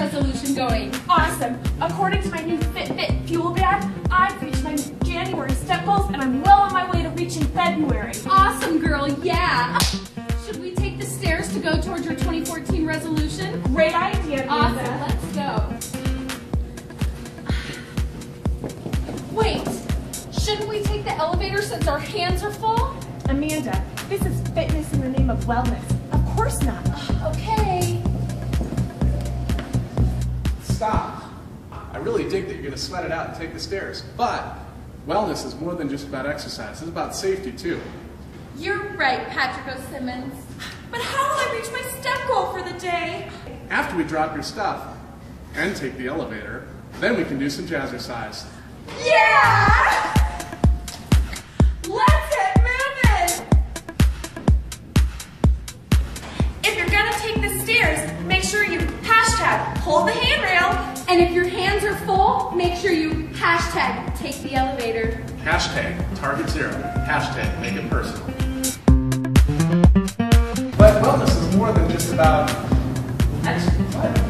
resolution going? Awesome. According to my new Fitbit Fuel Bag, I've reached my January step goals and I'm well on my way to reaching February. Awesome, girl, yeah. Should we take the stairs to go towards your 2014 resolution? Great idea, Awesome, let's go. Wait, shouldn't we take the elevator since our hands are full? Amanda, this is fitness in the name of wellness. Of course not. I really dig that you're going to sweat it out and take the stairs. But wellness is more than just about exercise. It's about safety, too. You're right, Patrick O'Simmons. But how will I reach my step goal for the day? After we drop your stuff and take the elevator, then we can do some jazzercise. Yeah! Let's get moving! If you're gonna take the stairs, make sure you hashtag hold the handrail. And if your hands are full, make sure you hashtag take the elevator. Hashtag target zero. Hashtag make it personal. But wellness is more than just about exercise. What?